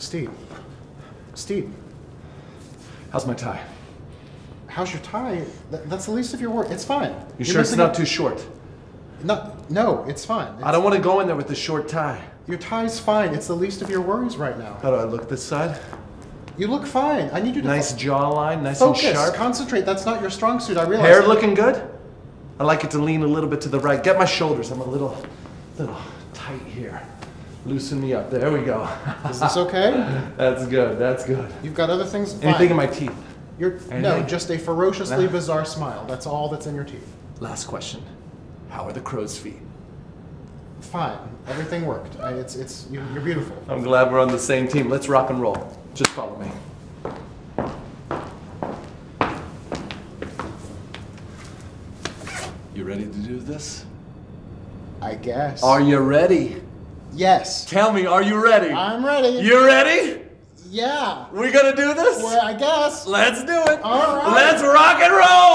Steve. Steve, How's my tie? how's your tie? Th- That's the least of your worries. It's fine. You You're sure it's not a- too short? No, no, it's fine. I don't want to go in there with the short tie. Your tie's fine. It's the least of your worries right now. How do I look this side? You look fine. I need you to Nice jawline, nice focus, and sharp. concentrate. That's not your strong suit. I realize. Hair looking good? I like it to lean a little bit to the right. Get my shoulders. I'm a little, little tight here. Loosen me up. There we go. Is this okay? That's good. That's good. You've got other things. Fine. Anything in my teeth? You're no, just a ferociously No. bizarre smile. That's all that's in your teeth. Last question. How are the crow's feet? Fine. Everything worked. I, it's it's you, you're beautiful. I'm glad we're on the same team. Let's rock and roll. Just follow me. You ready to do this? I guess. Are you ready? Yes. Tell me, are you ready? I'm ready. You ready? yeah. We gonna do this? Well, I guess. Let's do it. All right. Let's rock and roll.